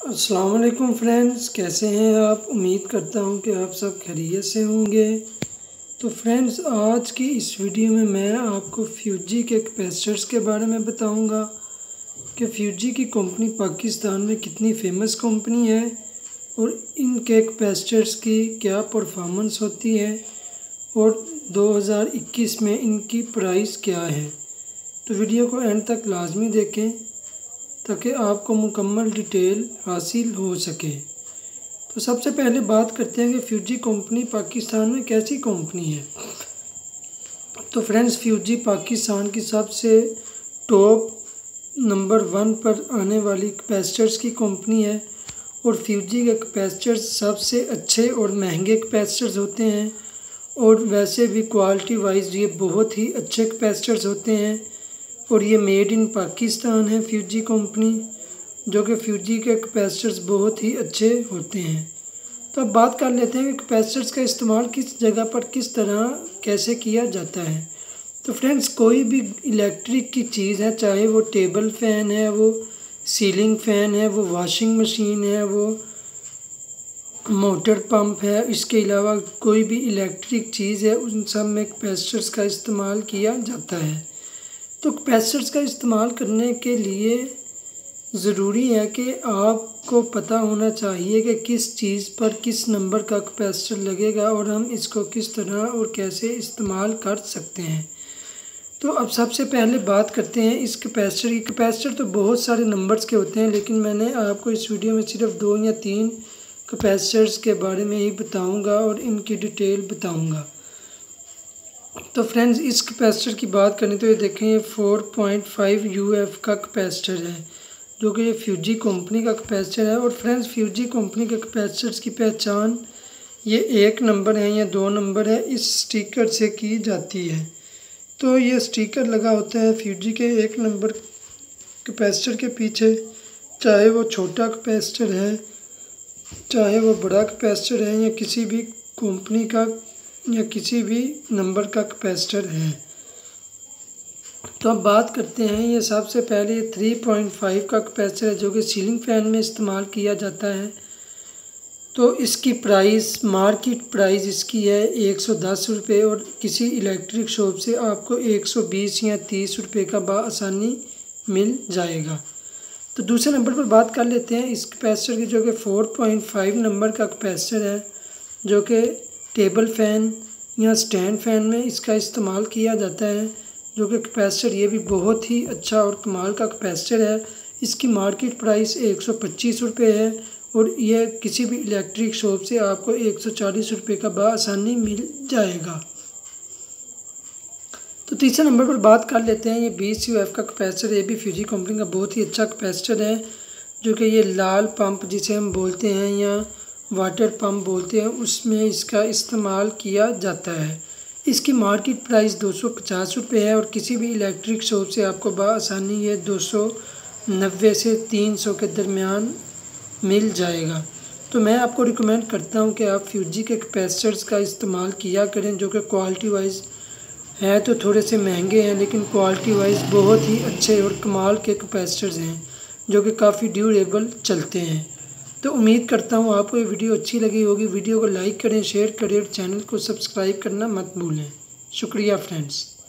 अस्सलाम वालेकुम फ्रेंड्स, कैसे हैं आप? उम्मीद करता हूँ कि आप सब खैरियत से होंगे। तो फ्रेंड्स, आज की इस वीडियो में मैं आपको फ्यूजी के कैपेसिटर्स के बारे में बताऊँगा कि फ्यूजी की कंपनी पाकिस्तान में कितनी फ़ेमस कंपनी है और इन के कैपेसिटर्स की क्या परफॉर्मेंस होती है और 2021 में इनकी प्राइस क्या है। तो वीडियो को एंड तक लाजमी देखें। ताकि आपको मुकम्मल डिटेल हासिल हो सके। तो सबसे पहले बात करते हैं कि फ्यूजी कंपनी पाकिस्तान में कैसी कंपनी है। तो फ्रेंड्स फ्यूजी पाकिस्तान की सबसे टॉप नंबर वन पर आने वाली कैपेसिटर्स की कंपनी है और फ्यूजी के कैपेसिटर्स सबसे अच्छे और महँगे कैपेसिटर्स होते हैं। और वैसे भी क्वालिटी वाइज ये बहुत ही अच्छे कैपेसिटर्स होते हैं। और ये मेड इन पाकिस्तान है फ्यूजी कंपनी जो कि फ्यूजी के कैपेसिटर्स बहुत ही अच्छे होते हैं। तो अब बात कर लेते हैं कि कैपेसिटर्स का इस्तेमाल किस जगह पर किस तरह कैसे किया जाता है। तो फ्रेंड्स कोई भी इलेक्ट्रिक की चीज़ है, चाहे वो टेबल फ़ैन है, वो सीलिंग फ़ैन है, वो वॉशिंग मशीन है, वो मोटर पंप है, इसके अलावा कोई भी इलेक्ट्रिक चीज़ है, उन सब में कैपेसिटर्स का इस्तेमाल किया जाता है। तो कैपेसिटर्स का इस्तेमाल करने के लिए ज़रूरी है कि आपको पता होना चाहिए कि किस चीज़ पर किस नंबर का कैपेसिटर लगेगा और हम इसको किस तरह और कैसे इस्तेमाल कर सकते हैं। तो अब सबसे पहले बात करते हैं इस कैपेसिटर की। कैपेसिटर तो बहुत सारे नंबर्स के होते हैं, लेकिन मैंने आपको इस वीडियो में सिर्फ़ दो या तीन कैपेसिटर्स के बारे में ही बताऊँगा और इनकी डिटेल बताऊँगा। तो फ्रेंड्स इस कैपेसिटर की बात करें तो ये देखें, ये four point five U F का कैपेसिटर है, जो कि ये फ्यूजी कंपनी का कैपेसिटर है। और फ्रेंड्स फ्यूजी कंपनी के कैपेसिटर्स की पहचान ये एक नंबर है या दो नंबर है, इस स्टिकर से की जाती है। तो ये स्टिकर लगा होता है फ्यूजी के एक नंबर कैपेसिटर के पीछे, चाहे वो छोटा कैपेसिटर है, चाहे वो बड़ा कैपेसिटर है या किसी भी कंपनी का या किसी भी नंबर का कैपेसिटर है। तो अब बात करते हैं, ये सबसे पहले ये थ्री पॉइंट फाइव का कैपेसिटर है, जो कि सीलिंग फ़ैन में इस्तेमाल किया जाता है। तो इसकी प्राइस मार्केट प्राइस इसकी है एक सौ दस रुपये और किसी इलेक्ट्रिक शॉप से आपको एक सौ बीस या तीस रुपये का आसानी मिल जाएगा। तो दूसरे नंबर पर बात कर लेते हैं, इस कैपेसिटर की जो कि फोर पॉइंट फाइव नंबर का कैपेसिटर है, जो कि टेबल फ़ैन या स्टैंड फ़ैन में इसका इस्तेमाल किया जाता है, जो कि कैपेसिटर ये भी बहुत ही अच्छा और कमाल का कैपेसिटर है। इसकी मार्केट प्राइस एक सौ पच्चीस रुपये है और यह किसी भी इलेक्ट्रिक शॉप से आपको एक सौ चालीस रुपये का बसानी मिल जाएगा। तो तीसरे नंबर पर बात कर लेते हैं, ये बीस यू एफ़ का कैपेसिटर, ये भी फ्यूजी कंपनी का बहुत ही अच्छा कैपेसिटर है, जो कि ये लाल पंप जिसे हम बोलते हैं, या वाटर पंप बोलते हैं, उसमें इसका इस्तेमाल किया जाता है। इसकी मार्केट प्राइस दो सौ पचास रुपये है और किसी भी इलेक्ट्रिक शॉप से आपको बसानी ये दो सौ नब्बे से तीन सौ के दरमियान मिल जाएगा। तो मैं आपको रिकमेंड करता हूँ कि आप फ्यूजी के कैपेसिटर्स का इस्तेमाल किया करें, जो कि क्वालिटी वाइज है तो थोड़े से महँगे हैं, लेकिन क्वालिटी वाइज बहुत ही अच्छे और कमाल के कैपेसिटर्स हैं, जो कि काफ़ी ड्यूरेबल चलते हैं। तो उम्मीद करता हूँ आपको ये वीडियो अच्छी लगी होगी। वीडियो को लाइक करें, शेयर करें और चैनल को सब्सक्राइब करना मत भूलें। शुक्रिया, फ्रेंड्स।